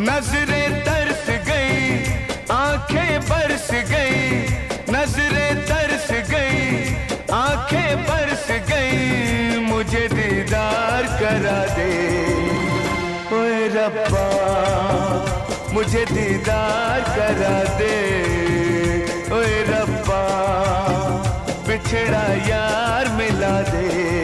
नज़रें तरस गई, आँखें बरस गई, नज़रें तरस गई, आँखें बरस गई, मुझे दीदार करा दे। ओए रब्बा, मुझे दीदार करा दे। ओए रब्बा बिछड़ा यार मिला दे।